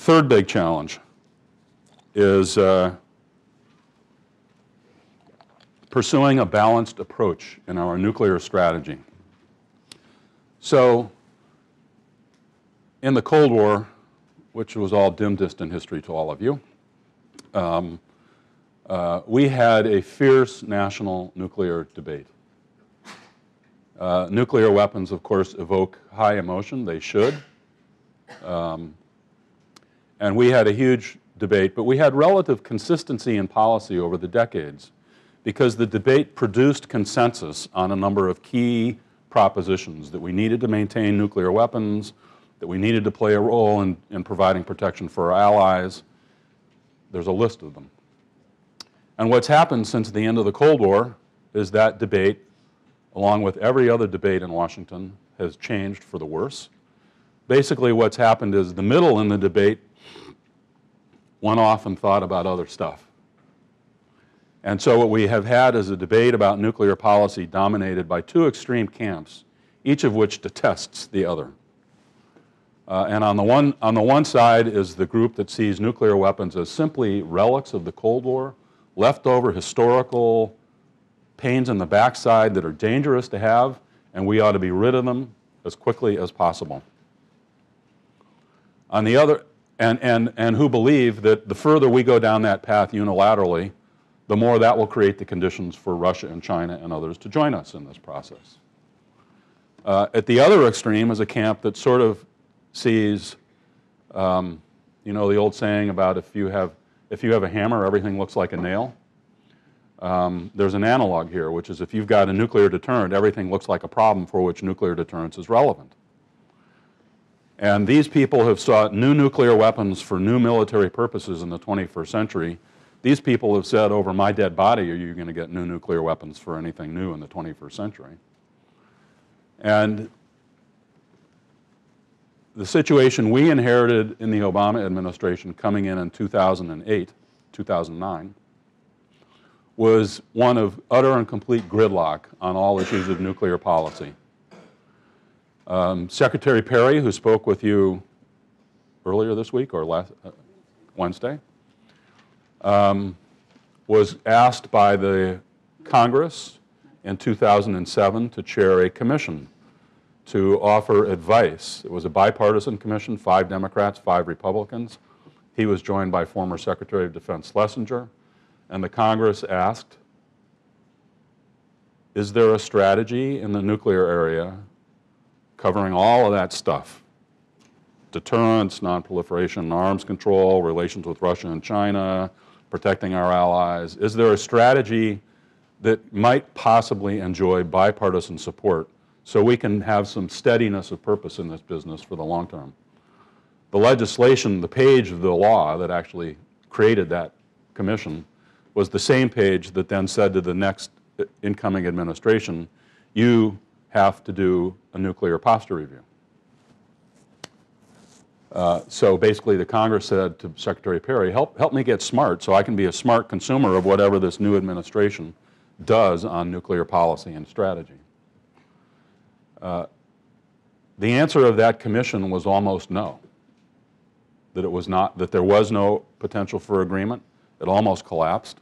Third big challenge is uh, pursuing a balanced approach in our nuclear strategy. So, in the Cold War, which was all dim, distant history to all of you, um, uh, we had a fierce national nuclear debate. Uh, nuclear weapons, of course, evoke high emotion. They should. Um, and we had a huge debate, but we had relative consistency in policy over the decades because the debate produced consensus on a number of key propositions that we needed to maintain nuclear weapons, that we needed to play a role in, in providing protection for our allies. There's a list of them. And what's happened since the end of the Cold War is that debate, along with every other debate in Washington, has changed for the worse. Basically, what's happened is the middle in the debate went off and thought about other stuff. And so what we have had is a debate about nuclear policy dominated by two extreme camps, each of which detests the other. Uh, and on the, one, on the one side is the group that sees nuclear weapons as simply relics of the Cold War, leftover historical pains in the backside that are dangerous to have, and we ought to be rid of them as quickly as possible. On the other, and, and, and who believe that the further we go down that path unilaterally, the more that will create the conditions for Russia and China and others to join us in this process. Uh, at the other extreme is a camp that sort of sees, um, you know, the old saying about if you have, if you have a hammer, everything looks like a nail. Um, there's an analog here, which is if you've got a nuclear deterrent, everything looks like a problem for which nuclear deterrence is relevant. And these people have sought new nuclear weapons for new military purposes in the 21st century these people have said, over my dead body, are you going to get new nuclear weapons for anything new in the 21st century? And the situation we inherited in the Obama administration coming in in 2008, 2009, was one of utter and complete gridlock on all issues of nuclear policy. Um, Secretary Perry, who spoke with you earlier this week or last uh, Wednesday, um, was asked by the Congress in 2007 to chair a commission to offer advice. It was a bipartisan commission, five Democrats, five Republicans. He was joined by former Secretary of Defense Schlesinger, and the Congress asked, is there a strategy in the nuclear area covering all of that stuff? Deterrence, nonproliferation, arms control, relations with Russia and China, protecting our allies? Is there a strategy that might possibly enjoy bipartisan support so we can have some steadiness of purpose in this business for the long term? The legislation, the page of the law that actually created that commission was the same page that then said to the next incoming administration, you have to do a nuclear posture review. Uh, so basically the Congress said to Secretary Perry, help, help me get smart so I can be a smart consumer of whatever this new administration does on nuclear policy and strategy. Uh, the answer of that commission was almost no, that it was not, that there was no potential for agreement. It almost collapsed.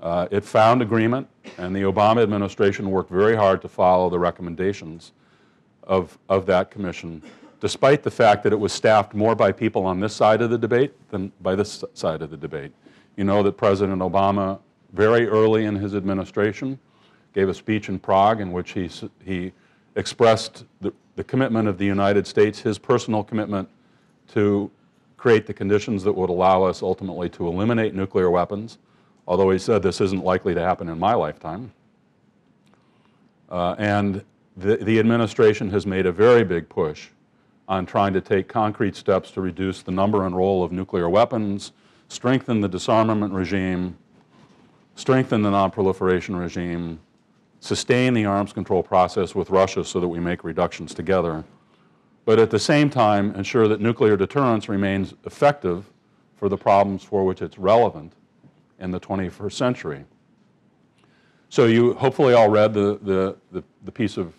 Uh, it found agreement, and the Obama administration worked very hard to follow the recommendations of, of that commission despite the fact that it was staffed more by people on this side of the debate than by this side of the debate. You know that President Obama, very early in his administration, gave a speech in Prague in which he, he expressed the, the commitment of the United States, his personal commitment to create the conditions that would allow us ultimately to eliminate nuclear weapons, although he said this isn't likely to happen in my lifetime. Uh, and the, the administration has made a very big push on trying to take concrete steps to reduce the number and role of nuclear weapons, strengthen the disarmament regime, strengthen the nonproliferation regime, sustain the arms control process with Russia so that we make reductions together, but at the same time ensure that nuclear deterrence remains effective for the problems for which it's relevant in the 21st century. So you hopefully all read the, the, the, the piece of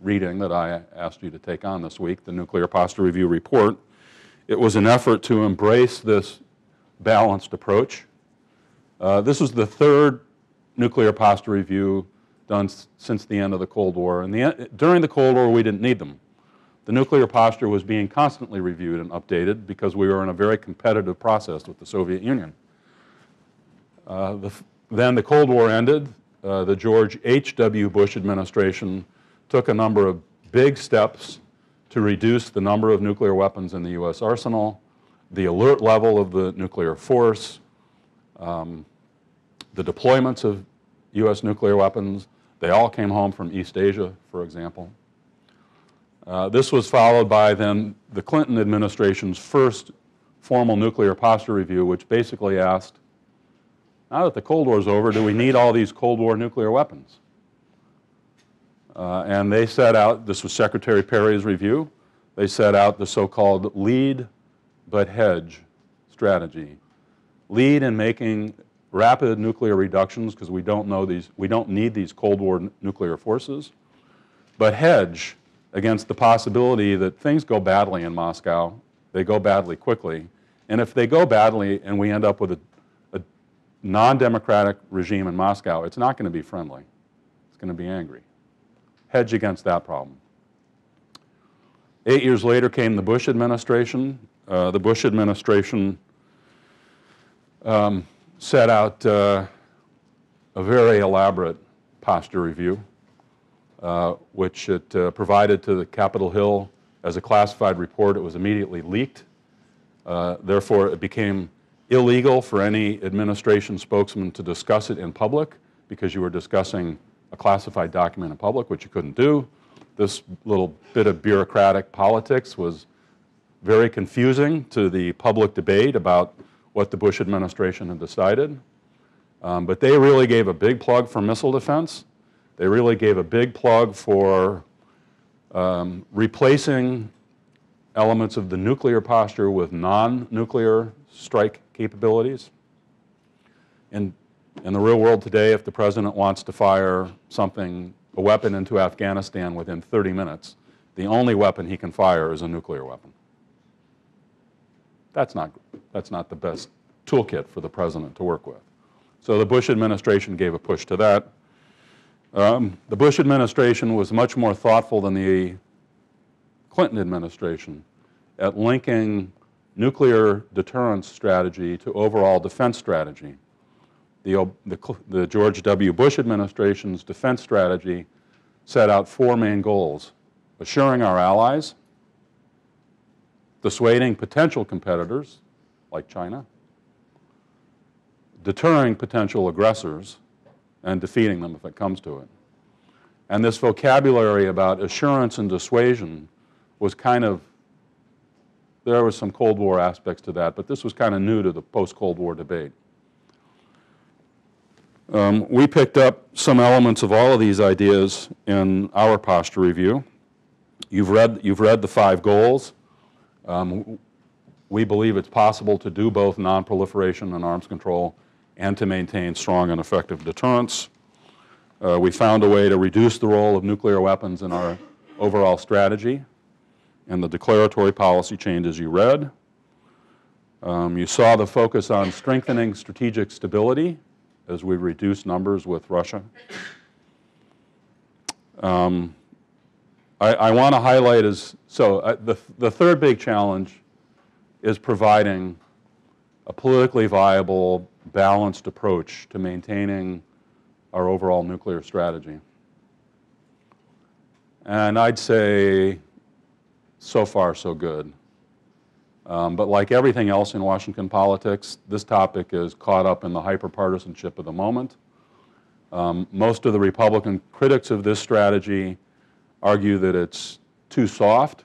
reading that I asked you to take on this week, the Nuclear Posture Review Report. It was an effort to embrace this balanced approach. Uh, this was the third nuclear posture review done since the end of the Cold War. And the, during the Cold War, we didn't need them. The nuclear posture was being constantly reviewed and updated because we were in a very competitive process with the Soviet Union. Uh, the, then the Cold War ended. Uh, the George H.W. Bush administration took a number of big steps to reduce the number of nuclear weapons in the U.S. arsenal, the alert level of the nuclear force, um, the deployments of U.S. nuclear weapons. They all came home from East Asia, for example. Uh, this was followed by then the Clinton administration's first formal nuclear posture review, which basically asked, now that the Cold War is over, do we need all these Cold War nuclear weapons? Uh, and they set out, this was Secretary Perry's review, they set out the so-called lead but hedge strategy. Lead in making rapid nuclear reductions because we don't know these, we don't need these Cold War nuclear forces, but hedge against the possibility that things go badly in Moscow, they go badly quickly, and if they go badly and we end up with a non-democratic regime in Moscow, it's not going to be friendly. It's going to be angry. Hedge against that problem. Eight years later came the Bush administration. Uh, the Bush administration um, set out uh, a very elaborate posture review uh, which it uh, provided to the Capitol Hill as a classified report. It was immediately leaked. Uh, therefore, it became illegal for any administration spokesman to discuss it in public because you were discussing a classified document in public, which you couldn't do. This little bit of bureaucratic politics was very confusing to the public debate about what the Bush administration had decided. Um, but they really gave a big plug for missile defense. They really gave a big plug for um, replacing elements of the nuclear posture with non-nuclear strike capabilities. In, in the real world today, if the President wants to fire something, a weapon into Afghanistan within 30 minutes, the only weapon he can fire is a nuclear weapon. That's not, that's not the best toolkit for the President to work with. So the Bush administration gave a push to that. Um, the Bush administration was much more thoughtful than the Clinton administration at linking nuclear deterrence strategy to overall defense strategy. The, the, the, George W. Bush administration's defense strategy set out four main goals. Assuring our allies, dissuading potential competitors, like China, deterring potential aggressors, and defeating them if it comes to it. And this vocabulary about assurance and dissuasion was kind of, there were some Cold War aspects to that, but this was kind of new to the post-Cold War debate. Um, we picked up some elements of all of these ideas in our posture review. You've read, you've read the five goals. Um, we believe it's possible to do both nonproliferation and arms control and to maintain strong and effective deterrence. Uh, we found a way to reduce the role of nuclear weapons in our overall strategy and the declaratory policy changes you read. Um, you saw the focus on strengthening strategic stability as we reduce numbers with Russia. Um, I, I want to highlight is, so uh, the, the third big challenge is providing a politically viable balanced approach to maintaining our overall nuclear strategy. And I'd say so far so good. Um, but like everything else in Washington politics, this topic is caught up in the hyperpartisanship of the moment. Um, most of the Republican critics of this strategy argue that it's too soft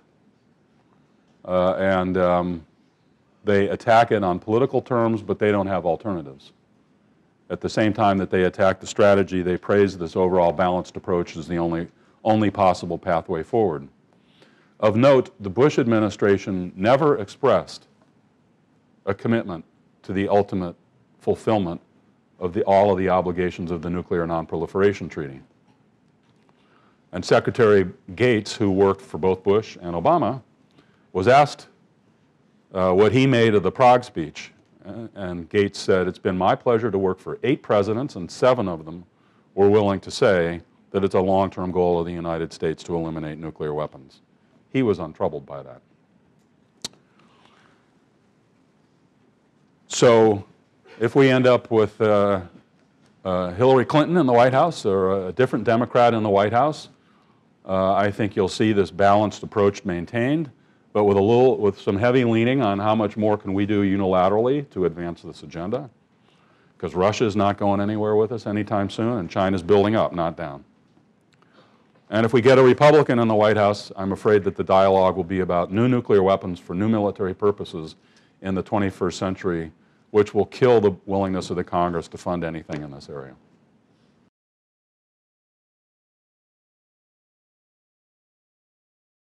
uh, and um, they attack it on political terms, but they don't have alternatives. At the same time that they attack the strategy, they praise this overall balanced approach as the only, only possible pathway forward. Of note, the Bush administration never expressed a commitment to the ultimate fulfillment of the, all of the obligations of the Nuclear Nonproliferation Treaty. And Secretary Gates, who worked for both Bush and Obama, was asked uh, what he made of the Prague speech. And Gates said, It's been my pleasure to work for eight presidents, and seven of them were willing to say that it's a long term goal of the United States to eliminate nuclear weapons. He was untroubled by that. So, if we end up with uh, uh, Hillary Clinton in the White House or a different Democrat in the White House, uh, I think you'll see this balanced approach maintained, but with a little, with some heavy leaning on how much more can we do unilaterally to advance this agenda, because Russia is not going anywhere with us anytime soon, and China's building up, not down. And if we get a Republican in the White House, I'm afraid that the dialogue will be about new nuclear weapons for new military purposes in the 21st century, which will kill the willingness of the Congress to fund anything in this area.